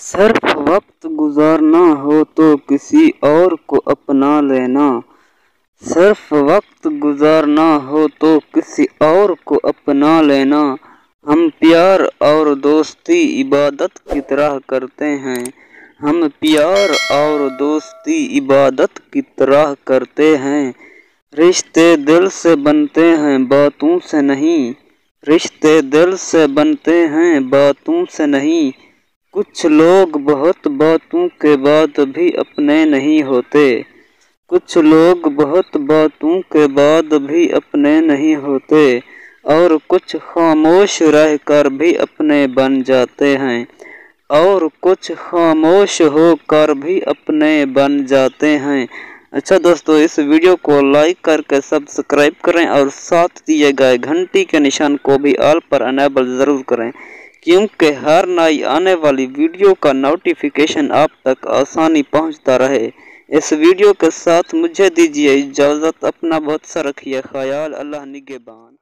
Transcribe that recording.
सिर्फ़ वक्त गुजारना हो तो किसी और को अपना लेना। सिर्फ़ वक्त गुजारना हो तो किसी और को अपना लेना। हम प्यार और दोस्ती इबादत की तरह करते हैं। हम प्यार और दोस्ती इबादत की तरह करते हैं। रिश्ते दिल से बनते हैं, बातों से नहीं। रिश्ते दिल से बनते हैं, बातों से नहीं। कुछ लोग बहुत बातों के बाद भी अपने नहीं होते। कुछ लोग बहुत बातों के बाद भी अपने नहीं होते और कुछ खामोश रहकर भी अपने बन जाते हैं और कुछ खामोश होकर भी अपने बन जाते हैं। अच्छा दोस्तों, इस वीडियो को लाइक करके सब्सक्राइब करें और साथ दिए गए घंटी के निशान को भी ऑल पर अनेबल ज़रूर करें। क्योंकि हर नई आने वाली वीडियो का नोटिफिकेशन आप तक आसानी पहुँचता रहे। इस वीडियो के साथ मुझे दीजिए इजाज़त। अपना बहुत सा रखिए ख्याल। अल्लाह निगेबान।